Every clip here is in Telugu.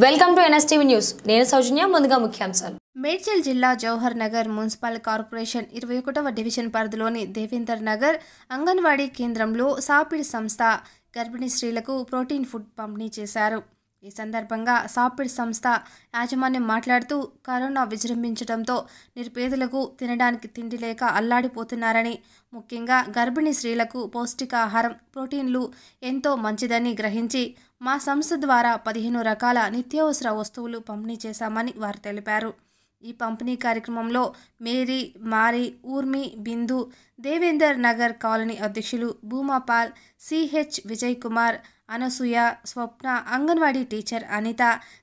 Welcome to NSTV news. నేను సౌజన్య ముందుగా ముఖ్యాంశాలు. మేడ్చల్ జిల్లా జవహర్ నగర్ మున్సిపల్ కార్పొరేషన్ ఇరవై ఒకటవ డివిజన్ పరిధిలోని దేవేందర్ నగర్ అంగన్వాడీ కేంద్రంలో సాపిడ్ సంస్థ గర్భిణీ స్త్రీలకు ప్రోటీన్ ఫుడ్ పంపిణీ చేశారు. ఈ సందర్భంగా సాపిడ్ సంస్థ యాజమాన్యం మాట్లాడుతూ కరోనా విజృంభించడంతో నిరుపేదలకు తినడానికి తిండి లేక అల్లాడిపోతున్నారని ముఖ్యంగా గర్భిణీ స్త్రీలకు పౌష్టికాహారం ప్రోటీన్లు ఎంతో మంచిదని గ్రహించి మా సంస్థ ద్వారా పదిహేను రకాల నిత్యావసర వస్తువులు పంపిణీ చేశామని వారు తెలిపారు. ఈ పంపిణీ కార్యక్రమంలో మేరీ మారి ఊర్మి బిందు దేవేందర్ నగర్ కాలనీ అధ్యక్షులు భూమాపాల్ సిహెచ్ విజయ్ కుమార్ అనసూయ స్వప్న అంగన్వాడీ టీచర్ అనిత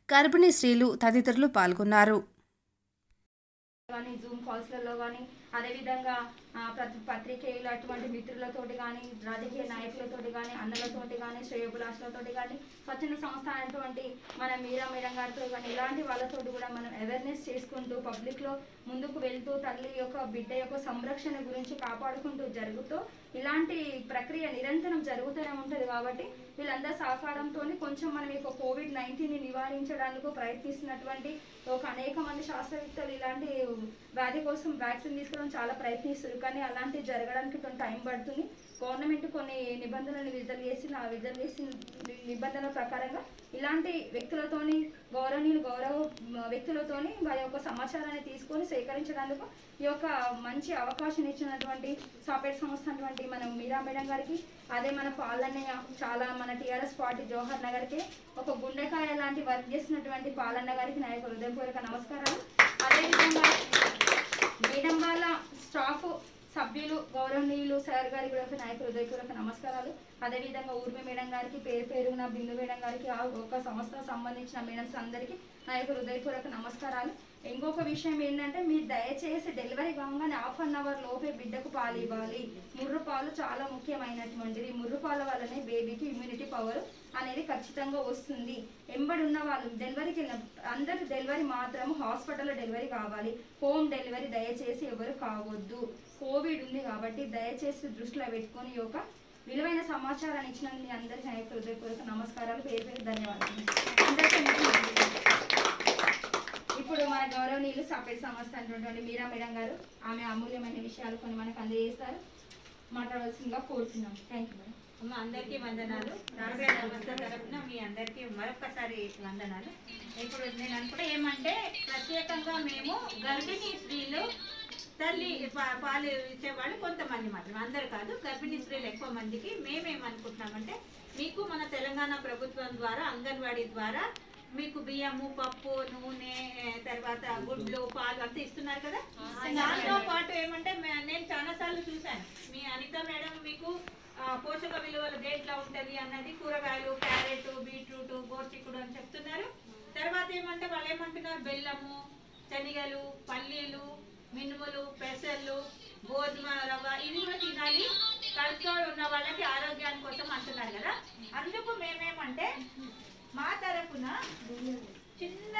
గర్భిణీ స్త్రీలు తదితరులు పాల్గొన్నారు. కానీ జూమ్ కాల్స్లలో కానీ అదేవిధంగా ఆ, ప్రతి పత్రికేయులు అటువంటి మిత్రులతోటి కానీ రాజకీయ నాయకులతోటి కానీ అన్నలతోటి కానీ శ్రేయోభిలాషులతోటి కానీ స్వచ్ఛంద సంస్థ అయినటువంటి మన మీరా మేడం గారితో కానీ ఇలాంటి వాళ్ళతోటి కూడా మనం అవేర్నెస్ చేసుకుంటూ పబ్లిక్లో ముందుకు వెళ్తూ తల్లి యొక్క బిడ్డ యొక్క సంరక్షణ గురించి కాపాడుకుంటూ జరుగుతూ ఇలాంటి ప్రక్రియ నిరంతరం జరుగుతూనే ఉంటుంది కాబట్టి వీళ్ళందరి సహకారంతో కొంచెం మనం ఈ కోవిడ్ నైన్టీన్ని నివారించడానికి ప్రయత్నిస్తున్నటువంటి ఒక అనేక మంది శాస్త్రవేత్తలు ఇలాంటి వ్యాధి కోసం వ్యాక్సిన్ తీసుకోవడం చాలా ప్రయత్నిస్తారు కానీ అలాంటివి జరగడానికి కొంచెం టైం పడుతుంది. గవర్నమెంట్ కొన్ని నిబంధనలు విడుదల చేసిన ఆ విడుదల చేసిన నిబంధనల ప్రకారంగా ఇలాంటి వ్యక్తులతోని గౌరవనీయులు గౌరవ వ్యక్తులతోని వారి యొక్క సమాచారాన్ని తీసుకొని సేకరించడానికి ఈ యొక్క మంచి అవకాశం ఇచ్చినటువంటి సాఫ్ట్వేర్ సంస్థ అటువంటి మనం మీరా మేడం గారికి అదే మన పాలన్నయ్య చాలా మన టీఆర్ఎస్ పార్టీ జవహర్ నగర్కి ఒక గుండెకాయ లాంటి వర్క్ చేసినటువంటి పాలన్న గారికి నా యొక్క హృదయపూర్వక నమస్కారాలు. అదేవిధంగా మేడం వాళ్ళ స్టాఫ్ సభ్యులు గౌరవనీయులు సార్ గారికి కూడా నా యొక్క హృదయపూర్వక నమస్కారాలు. అదేవిధంగా ఊర్మి మేడం గారికి పేరు పేరున బిందు మేడం గారికి ఆ ఒక్క సంస్థ సంబంధించిన మేడమ్స్ అందరికీ నా యొక్క హృదయపూర్వక నమస్కారాలు. ఇంకొక విషయం ఏంటంటే మీరు దయచేసి డెలివరీ కాగానే హాఫ్ అన్ అవర్ లోపే బిడ్డకు పాలు ఇవ్వాలి. ముర్రు పాలు చాలా ముఖ్యమైనటువంటిది. ముర్రు పాల వల్లనే బేబీకి ఇమ్యూనిటీ పవర్ అనేది ఖచ్చితంగా వస్తుంది. ఎంబడి ఉన్న వాళ్ళు డెలివరీకి వెళ్ళిన డెలివరీ మాత్రం హాస్పిటల్లో డెలివరీ కావాలి. హోమ్ డెలివరీ దయచేసి ఎవరు కావద్దు. కోవిడ్ ఉంది కాబట్టి దయచేసి దృష్టిలో పెట్టుకొని ఒక విలువైన సమాచారాన్ని ఇచ్చినందుకు మీ అందరికీ హృదయపూర్వక నమస్కారాలు. పేరు పేరు ధన్యవాదాలు అందరికీ ఇప్పుడు మన గౌరవనీయులు సంస్థ మీరా మేడం గారు ఆమె అమూల్యమైన విషయాలు కొన్ని మనకు అందజేస్తారు. మాట్లాడవలసిందిగా కోరుతున్నాం. థ్యాంక్ యూ మేడం అమ్మ అందరికీ వందనాలు. రాబోయే సంస్థ తరఫున మీ అందరికీ మరొకసారి వందనాలు. ఇప్పుడు నేను అనుకుంటే ఏమంటే ప్రత్యేకంగా మేము గర్భిణీ స్త్రీలు తల్లి పా- పాలు ఇచ్చేవాళ్ళు కొంతమంది మాత్రం అందరు కాదు గర్భిణీ స్త్రీలు ఎక్కువ మందికి మేమేమనుకుంటున్నామంటే మీకు మన తెలంగాణ ప్రభుత్వం ద్వారా అంగన్వాడీ ద్వారా మీకు బియ్యము పప్పు నూనె తర్వాత గుడ్లు పాలు అంతా ఇస్తున్నారు కదా? దాంతో పాటు ఏమంటే నేను చాలా సార్లు చూశాను. మీ అనిత మేడం మీకు పోషక విలువలు దేంట్లో ఉంటది అన్నది కూరగాయలు క్యారెట్ బీట్రూట్ గోర్చిక్కుడు అని చెప్తున్నారు. తర్వాత ఏమంటే వాళ్ళు ఏమంటున్నారు? బెల్లము శనగలు పల్లీలు మినుములు పెసర్లు గోధుమ రవ్వ ఇవి కూడా తినాలి. కడుపుతో ఉన్న వాళ్ళకి ఆరోగ్యాని కోసం అంటున్నారు కదా. అందుకు మేమేమంటే మా తరపున చిన్న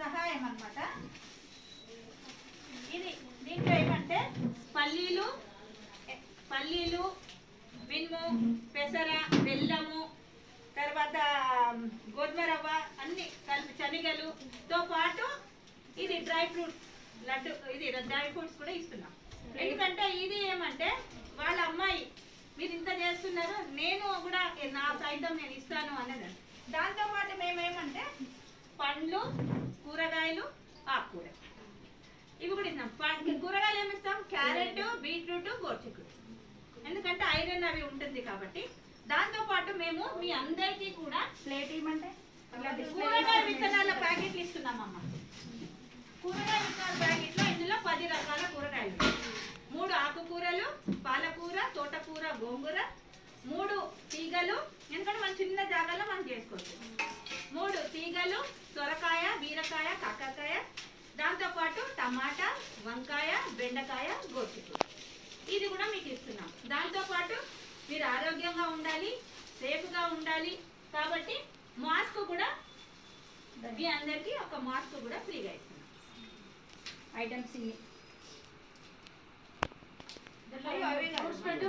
సహాయం అన్నమాట. ఇది దీంట్లో ఏమంటే పల్లీలు పల్లీలు మినుము పెసర బెల్లము తర్వాత గోధుమ రవ్వ అన్ని కలిపి శనగలుతో పాటు ఇది డ్రై ఫ్రూట్ లడ్డు ఇది డ్రై ఫ్రూట్స్ కూడా ఇస్తున్నాం. ఎందుకంటే ఇది ఏమంటే వాళ్ళ అమ్మాయి మీరు ఇంత చేస్తున్నారు నేను కూడా నా సైతం నేను ఇస్తాను అన్నది. దాంతో పాటు మేమేమంటే పండ్లు కూరగాయలు ఆకుకూర. ఇవి కూడా ఇస్తాం ప- కూరగాయలు ఏమి ఇస్తాం? క్యారెట్ బీట్రూట్ గోర్చిక్కుడు. ఎందుకంటే ఐరన్ అవి ఉంటుంది కాబట్టి. దాంతో పాటు మేము మీ అందరికీ కూడా ప్లేట్ ఇవ్వమంటే కూరగాయ విత్తనాల ప్యాకెట్లు ఇస్తున్నామమ్మ. కూరగాయ విత్తనాల ప్యాకెట్లో ఇందులో పది రకాల కూరగాయలు. మూడు ఆకుకూరలు పాలకూర తోటకూర గోంగూర మూడు తీగలు చేసుకోవచ్చు మూడు తీగలు సొరకాయ బీరకాయ కాకరకాయ. దాంతోపాటు టమాటా వంకాయ బెండకాయ గోచిక్కుడు ఇది కూడా మీకు ఇస్తున్నాం. దాంతోపాటు మీరు ఆరోగ్యంగా ఉండాలి సేఫ్గా ఉండాలి. కాబట్టి మాస్క్ కూడా మీ అందరికీ ఒక మాస్క్ కూడా ఫ్రీగా ఇస్తున్నాం. ఐటమ్స్ కాదు. ఫ్రూట్స్ పెట్టు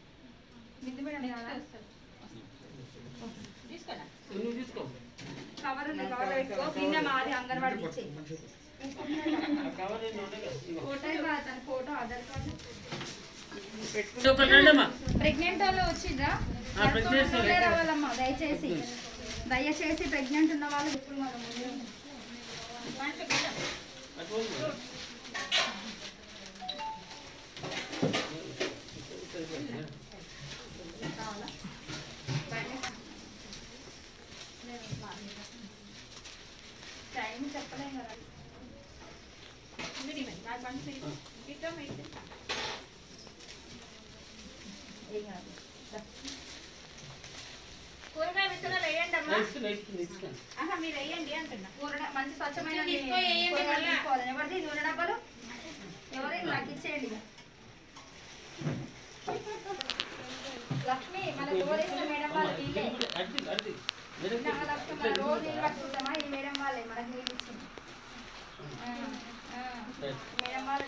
మేడం తీసుకోనా నువ్వు తీసుకో కవర్ ఉంది కవర్ పెట్టుకో మాది అంగన్వాడి ఇచ్చే. Photo photo Aadhaar card pregnant వాళ్ళు వచ్చిండ్రా? ఆ, pregnant వాళ్ళు. రావాలమ్మా దయచేసి. దయచేసి. ప్రెగ్నెంట్ ఉన్న వాళ్ళు ఇప్పుడు మనం కూరగాయ విత్తనాలు వేయండి అమ్మా ఆహా, మీరు వేయండి అంటున్నా కూరగాయ మంచి స్వచ్ఛమైన తీసుకొని వేయండి కూరగాయలు మళ్ళా. తీసుకోవాలి. ఎవరిది నూనె డబ్బాలు ఎవరైనా నాకు ఇచ్చేయండి ఇక. లక్ష్మి మన గోరేసిన మేడం వాళ్ళు వీళ్ళే ఇందాక లక్ష్మి మన రోజు నీళ్ళు పట్టుకుంటామా ఈ మేడం వాళ్ళే మనకి నీళ్ళు ఇచ్చింది ఆ, ఆ. మేడం వాళ్ళు